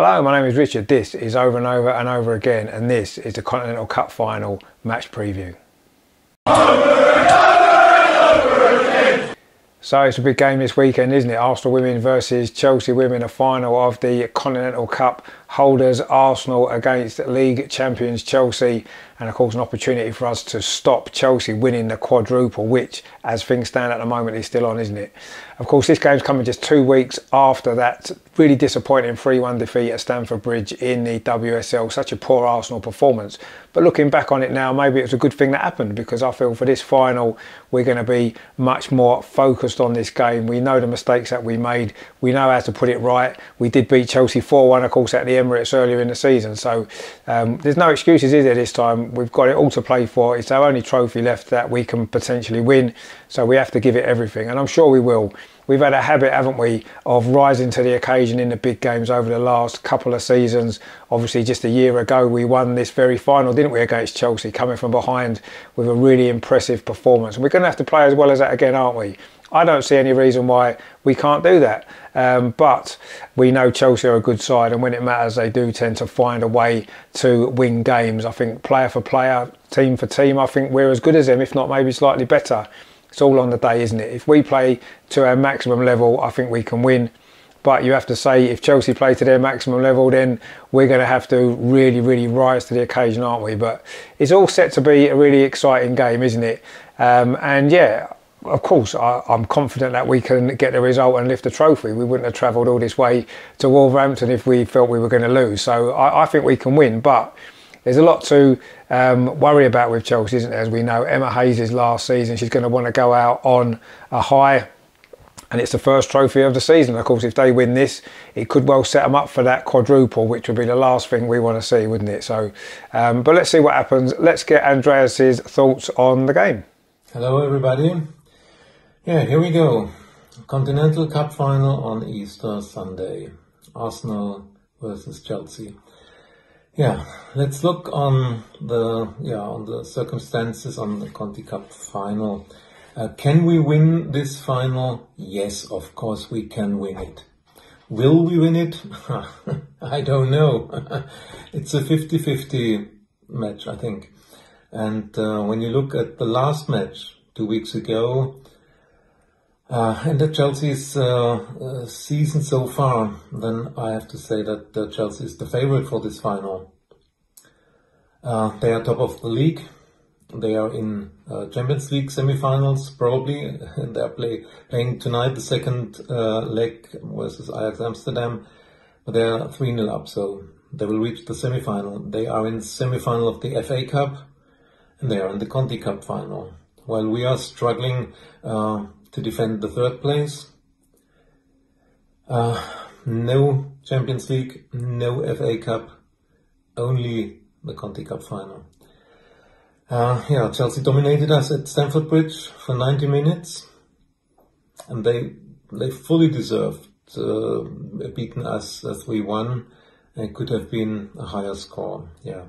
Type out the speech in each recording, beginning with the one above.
Hello, my name is Richard. This is Over and Over and Over Again, and this is the Continental Cup Final match preview. So it's a big game this weekend, isn't it? Arsenal women versus Chelsea women, a final of the Continental Cup holders, Arsenal against league champions Chelsea, and of course an opportunity for us to stop Chelsea winning the quadruple, which, as things stand at the moment, is still on, isn't it? Of course, this game's coming just two weeks after that really disappointing 3-1 defeat at Stamford Bridge in the WSL. Such a poor Arsenal performance. But looking back on it now, maybe it was a good thing that happened because I feel for this final, we're going to be much more focused on this game. We know the mistakes that we made. We know how to put it right. We did beat Chelsea 4-1, of course, at the Emirates earlier in the season. So um, there's no excuses, is there, this time? We've got it all to play for. It's our only trophy left that we can potentially win. So we have to give it everything. And I'm sure we will. We've had a habit, haven't we, of rising to the occasion in the big games over the last couple of seasons. Obviously, just a year ago, we won this very final, didn't we, against Chelsea, coming from behind with a really impressive performance. And we're going to have to play as well as that again, aren't we? I don't see any reason why we can't do that. Um, but we know Chelsea are a good side, and when it matters, they do tend to find a way to win games. I think player for player, team for team, I think we're as good as them, if not maybe slightly better. It's all on the day, isn't it? If we play to our maximum level, I think we can win. But you have to say, if Chelsea play to their maximum level, then we're going to have to really, really rise to the occasion, aren't we? But it's all set to be a really exciting game, isn't it? Um, and yeah, of course, I, am confident that we can get the result and lift the trophy. We wouldn't have travelled all this way to Wolverhampton if we felt we were going to lose. So I, I think we can win. But there's a lot to um, worry about with Chelsea, isn't there? As we know, Emma Hayes' last season, she's going to want to go out on a high. And it's the first trophy of the season. Of course, if they win this, it could well set them up for that quadruple, which would be the last thing we want to see, wouldn't it? So, um, but let's see what happens. Let's get Andreas's thoughts on the game. Hello, everybody. Yeah, here we go. Continental Cup final on Easter Sunday. Arsenal versus Chelsea. Yeah, let's look on the yeah on the circumstances on the Conti Cup final. Uh, can we win this final? Yes, of course we can win it. Will we win it? I don't know. it's a 50-50 match, I think. And uh, when you look at the last match two weeks ago, uh, and the Chelsea's uh, uh, season so far, then I have to say that uh, Chelsea is the favorite for this final. Uh, they are top of the league. They are in uh, Champions League semi-finals probably. they are play, playing tonight the second leg versus Ajax Amsterdam. But they are 3-0 up, so they will reach the semi-final. They are in semi-final of the FA Cup, and they are in the Conti Cup final. While we are struggling to defend the third place. Uh, no Champions League, no FA Cup, only the Conti Cup final. Uh, yeah, Chelsea dominated us at Stamford Bridge for 90 minutes, and they they fully deserved uh, beaten us 3-1. It could have been a higher score, yeah.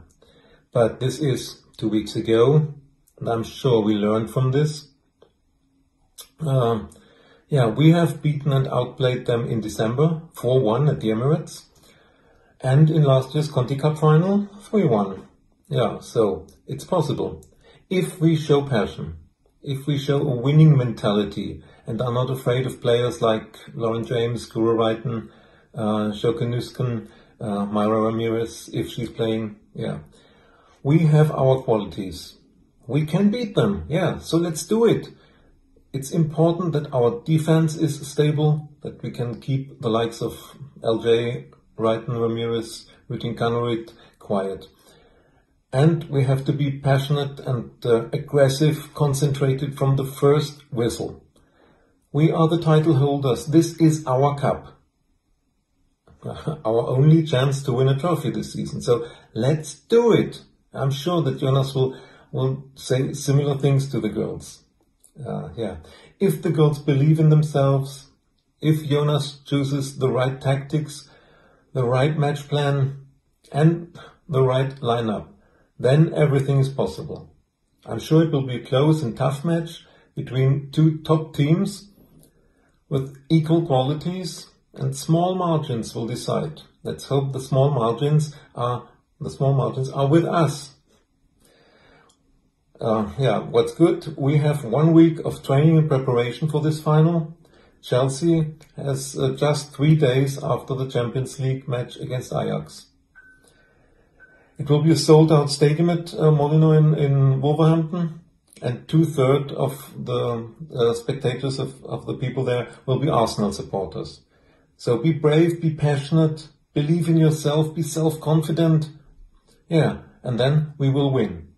But this is two weeks ago, and I'm sure we learned from this. Um, yeah, we have beaten and outplayed them in December 4-1 at the Emirates. And in last year's Conti Cup final, 3-1. Yeah, so it's possible. If we show passion, if we show a winning mentality and are not afraid of players like Lauren James, Guro Reiten, uh, Sjoeke Nüsken, uh, Mayra Ramirez, if she's playing, yeah. We have our qualities. We can beat them, yeah, so let's do it it's important that our defense is stable, that we can keep the likes of LJ, Reiten, Ramirez, Rytting Kaneryd quiet. And we have to be passionate and uh, aggressive, concentrated from the first whistle. We are the title holders. This is our cup. our only chance to win a trophy this season. So let's do it. I'm sure that Jonas will, will say similar things to the girls. Uh, yeah. If the gods believe in themselves, if Jonas chooses the right tactics, the right match plan, and the right lineup, then everything is possible. I'm sure it will be a close and tough match between two top teams with equal qualities, and small margins will decide. Let's hope the small margins are the small margins are with us. Uh, yeah, what's good? We have one week of training and preparation for this final. Chelsea has uh, just three days after the Champions League match against Ajax. It will be a sold out stadium at uh, in, in Wolverhampton and two thirds of the uh, spectators of, of the people there will be Arsenal supporters. So be brave, be passionate, believe in yourself, be self-confident. Yeah, and then we will win.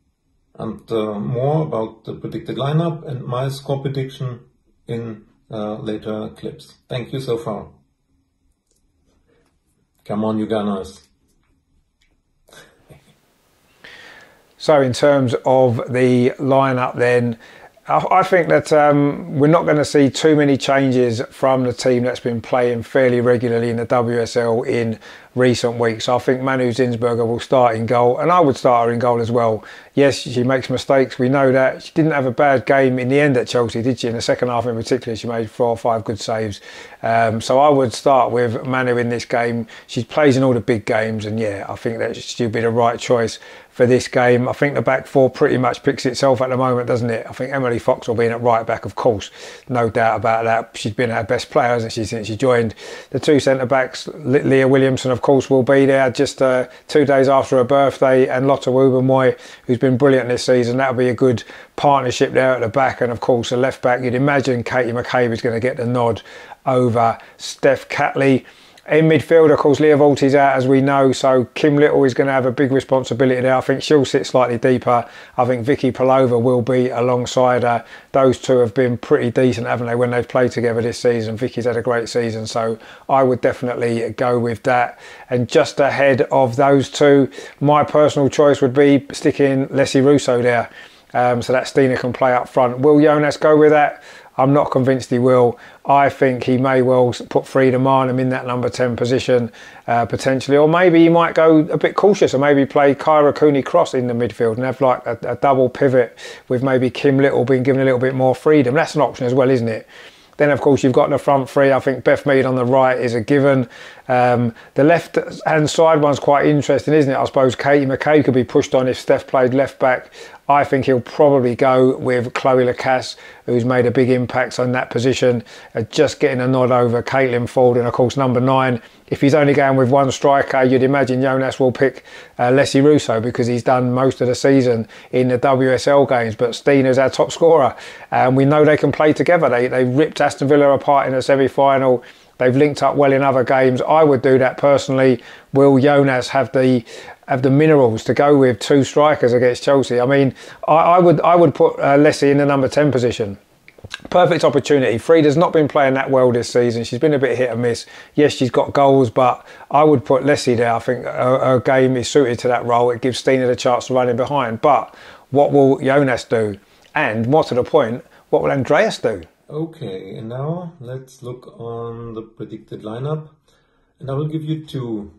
And uh, more about the predicted lineup and my score prediction in uh, later clips. Thank you so far. Come on, you Gunners. So in terms of the lineup then, I think that um, we're not going to see too many changes from the team that's been playing fairly regularly in the WSL in recent weeks. I think Manu Zinsberger will start in goal, and I would start her in goal as well. Yes, she makes mistakes. We know that. She didn't have a bad game in the end at Chelsea, did she? In the second half, in particular, she made four or five good saves. Um, so I would start with Manu in this game. She plays in all the big games, and yeah, I think that she'll be the right choice for this game. I think the back four pretty much picks itself at the moment, doesn't it? I think Emily Fox will be in at right back, of course, no doubt about that. She's been our best player, hasn't she, since she joined. The two centre backs, Leah Williamson, of course, will be there just uh, two days after her birthday, and Lotte Wubben-Moy, who's been brilliant this season. That'll be a good partnership there at the back, and of course, the left back. You'd imagine Katie McCabe is going to get the nod over Steph Catley. In midfield, of course, Lia Wälti's out, as we know, so Kim Little is going to have a big responsibility there. I think she'll sit slightly deeper. I think Vicky Pelova will be alongside her. Those two have been pretty decent, haven't they, when they've played together this season? Vicky's had a great season, so I would definitely go with that. And just ahead of those two, my personal choice would be sticking Lessie Russo there. Um, so that Stina can play up front. Will Jonas go with that? I'm not convinced he will. I think he may well put Frida Maanum in that number 10 position uh, potentially, or maybe he might go a bit cautious and maybe play Kyra Cooney Cross in the midfield and have like a, a double pivot with maybe Kim Little being given a little bit more freedom. That's an option as well, isn't it? Then, of course, you've got the front three. I think Beth Mead on the right is a given. Um, the left hand side one's quite interesting, isn't it? I suppose Katie McCabe could be pushed on if Steph played left back. I think he'll probably go with Chloe Lacasse, who's made a big impact on that position, uh, just getting a nod over Caitlin Foord. And of course, number nine, if he's only going with one striker, you'd imagine Jonas will pick uh, Lessie Russo because he's done most of the season in the WSL games. But Steen is our top scorer, and we know they can play together. They, they ripped Aston Villa apart in a semi final They've linked up well in other games. I would do that personally. Will Jonas have the have the minerals to go with two strikers against Chelsea? I mean, I, I would I would put uh, in the number ten position. Perfect opportunity. Frida's not been playing that well this season. She's been a bit hit and miss. Yes, she's got goals, but I would put Lessie there. I think her, her game is suited to that role. It gives Stina the chance to run in behind. But what will Jonas do? And more to the point, what will Andreas do? Okay, and now let's look on the predicted lineup. And I will give you two.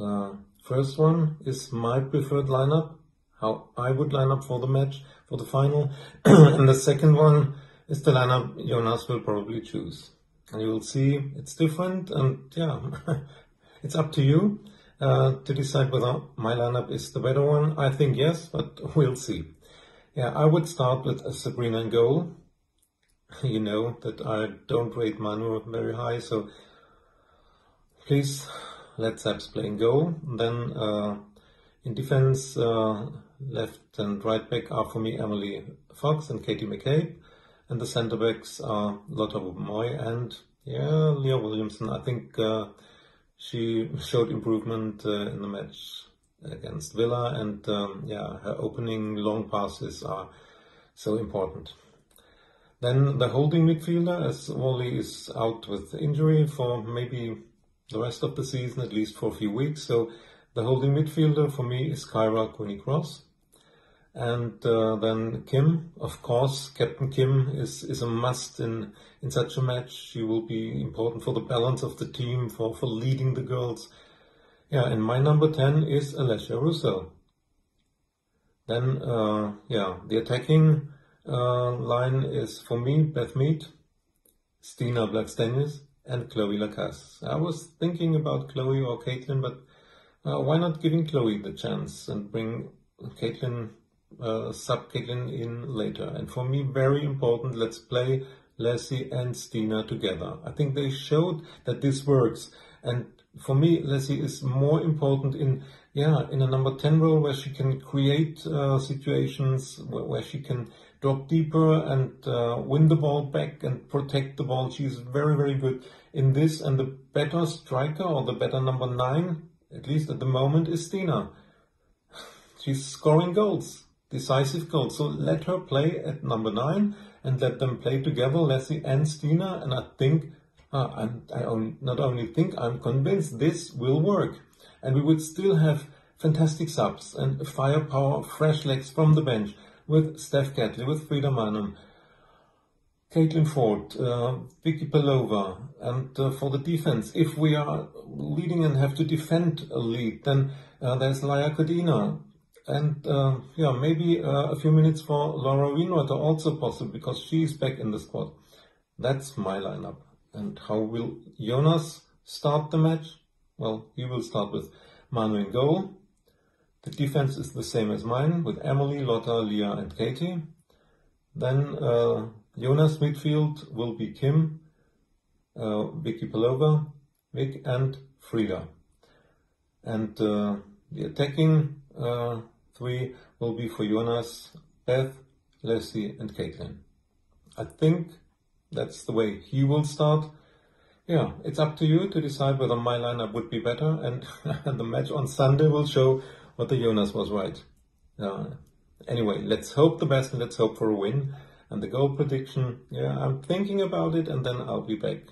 Uh, first one is my preferred lineup, how I would line up for the match, for the final. and the second one is the lineup Jonas will probably choose. And you will see it's different and yeah, it's up to you uh, to decide whether my lineup is the better one. I think yes, but we'll see. Yeah, I would start with a Sabrina in goal you know that I don't rate Manu very high, so please let Zaps play in goal. Then uh, in defense, uh, left and right back are for me Emily Fox and Katie McCabe, and the centre backs are Lotte Moy and yeah, Leah Williamson. I think uh, she showed improvement uh, in the match against Villa, and um, yeah, her opening long passes are so important. Then the holding midfielder, as Wälti is out with injury for maybe the rest of the season, at least for a few weeks. So the holding midfielder for me is Kyra Cooney Cross. And uh, then Kim, of course, Captain Kim is, is a must in, in such a match. She will be important for the balance of the team, for, for leading the girls. Yeah, and my number 10 is Alessia Russo. Then, uh, yeah, the attacking uh, line is for me Beth Mead, Stina Blackstenius, and Chloe Lacasse. I was thinking about Chloe or Caitlin, but uh, why not giving Chloe the chance and bring Caitlin, uh, sub Caitlin in later? And for me, very important, let's play Leslie and Stina together. I think they showed that this works. And for me, Leslie is more important in, yeah, in a number 10 role where she can create uh, situations where, where, she can drop deeper and uh, win the ball back and protect the ball. She's very, very good in this. And the better striker or the better number nine, at least at the moment, is Stina. She's scoring goals, decisive goals. So let her play at number nine and let them play together, Leslie and Stina. And I think, uh, I'm, I on, not only think, I'm convinced this will work. And we would still have fantastic subs and firepower, fresh legs from the bench with Steph Catley, with Frida Maanum, Caitlin Foord, uh, Vicky Pelova, and uh, for the defense, if we are leading and have to defend a lead, then uh, there's Laia Codina, and uh, yeah, maybe uh, a few minutes for Laura Wienroither also possible because she is back in the squad. That's my lineup. And how will Jonas start the match? Well, he will start with Manu in goal. The defense is the same as mine with Emily, Lotta, Leah and Katie. Then uh, Jonas midfield will be Kim, uh, Vicky Pelova, Vic and Frida. And uh, the attacking uh, three will be for Jonas, Beth, Leslie and Caitlin. I think that's the way he will start. Yeah, it's up to you to decide whether my lineup would be better and the match on Sunday will show whether Jonas was right. Uh, anyway, let's hope the best and let's hope for a win. And the goal prediction, yeah, I'm thinking about it and then I'll be back.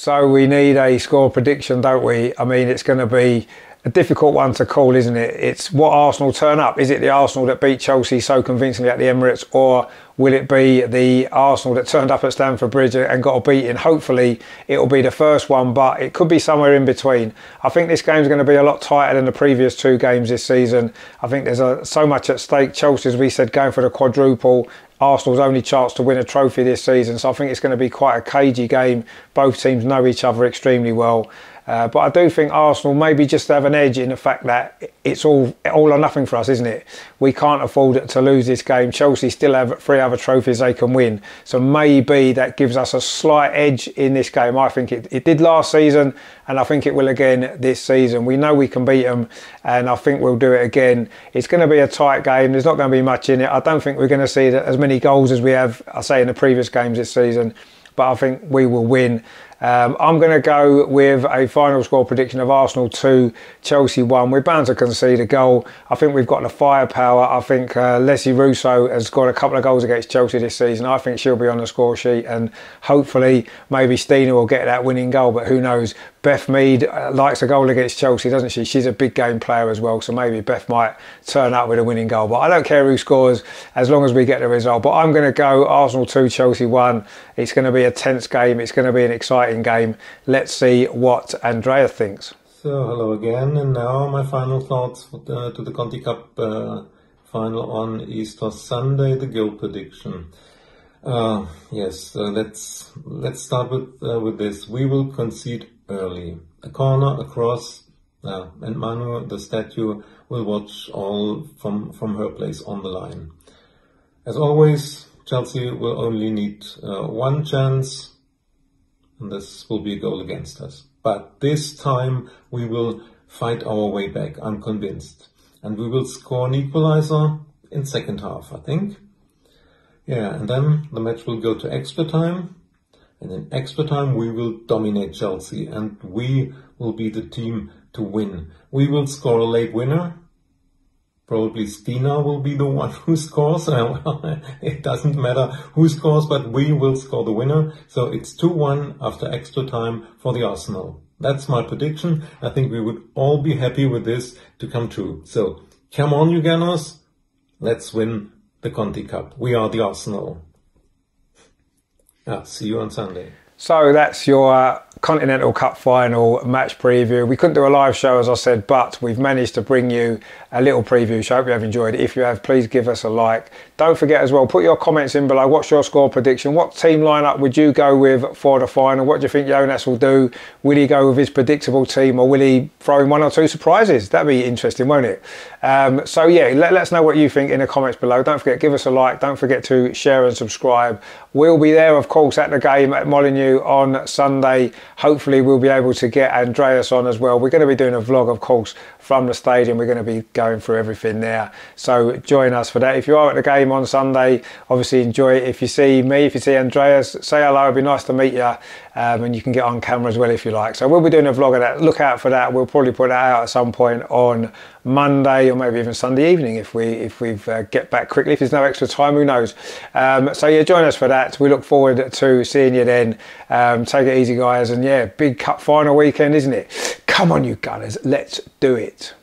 So we need a score prediction, don't we? I mean, it's going to be a difficult one to call, isn't it? It's what Arsenal turn up. Is it the Arsenal that beat Chelsea so convincingly at the Emirates, or will it be the Arsenal that turned up at Stamford Bridge and got a beating? Hopefully, it'll be the first one, but it could be somewhere in between. I think this game's going to be a lot tighter than the previous two games this season. I think there's a, so much at stake. Chelsea, as we said, going for the quadruple. Arsenal's only chance to win a trophy this season, so I think it's going to be quite a cagey game. Both teams know each other extremely well. Uh, but I do think Arsenal maybe just have an edge in the fact that it's all all or nothing for us, isn't it? We can't afford to lose this game. Chelsea still have three other trophies they can win, so maybe that gives us a slight edge in this game. I think it, it did last season, and I think it will again this season. We know we can beat them, and I think we'll do it again. It's going to be a tight game. There's not going to be much in it. I don't think we're going to see as many goals as we have, I say, in the previous games this season but I think we will win. Um, I'm going to go with a final score prediction of Arsenal 2, Chelsea 1. We're bound to concede a goal. I think we've got the firepower. I think uh, Leslie Russo has scored a couple of goals against Chelsea this season. I think she'll be on the score sheet and hopefully maybe Stina will get that winning goal, but who knows. Beth Mead uh, likes a goal against Chelsea, doesn't she? She's a big game player as well, so maybe Beth might turn up with a winning goal. But I don't care who scores as long as we get the result. But I'm going to go Arsenal 2, Chelsea 1. It's going to be a tense game. It's going to be an exciting game. Let's see what Andrea thinks. So, hello again, and now my final thoughts the, to the Conti Cup uh, final on Easter Sunday, the goal prediction. Uh, yes, uh, let's let's start with uh, with this. We will concede early. A corner across, uh, and Manu, the statue, will watch all from, from her place on the line. As always, Chelsea will only need uh, one chance, and this will be a goal against us. But this time we will fight our way back, I'm convinced. And we will score an equalizer in second half, I think. Yeah, and then the match will go to extra time. And in extra time, we will dominate Chelsea and we will be the team to win. We will score a late winner. Probably Stina will be the one who scores. it doesn't matter who scores, but we will score the winner. So it's 2-1 after extra time for the Arsenal. That's my prediction. I think we would all be happy with this to come true. So come on, you Gunners. Let's win the Conti Cup. We are the Arsenal. Yeah, see you on Sunday. So that's your uh, Continental Cup final match preview. We couldn't do a live show as I said, but we've managed to bring you a little preview show. Hope you have enjoyed it. If you have, please give us a like. Don't forget as well, put your comments in below. What's your score prediction? What team lineup would you go with for the final? What do you think Jonas will do? Will he go with his predictable team or will he throw in one or two surprises? That'd be interesting, won't it? Um, so yeah, let, let us know what you think in the comments below. Don't forget, give us a like. Don't forget to share and subscribe. We'll be there, of course, at the game at Molineux on Sunday. Hopefully, we'll be able to get Andreas on as well. We're going to be doing a vlog, of course, from the stadium. We're going to be going through everything there. So join us for that. If you are at the game on Sunday, obviously enjoy it. If you see me, if you see Andreas, say hello. It'd be nice to meet you. Um, and you can get on camera as well if you like. So we'll be doing a vlog of that. Look out for that. We'll probably put that out at some point on Monday or maybe even Sunday evening if we if we uh, get back quickly. If there's no extra time, who knows? Um, so yeah, join us for that. We look forward to seeing you then. Um, take it easy, guys. And yeah, big cup final weekend, isn't it? Come on, you Gunners, let's do it.